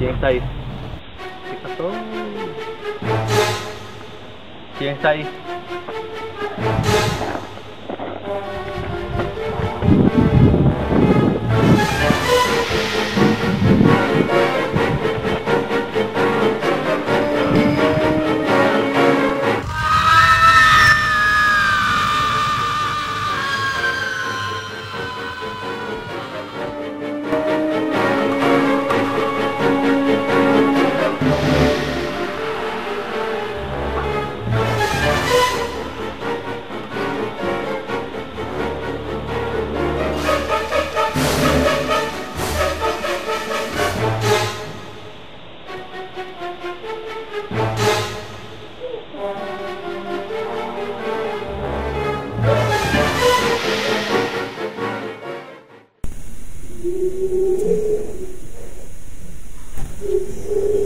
¿Quién está ahí? ¿Qué pasó? ¿Quién está ahí? Thank you.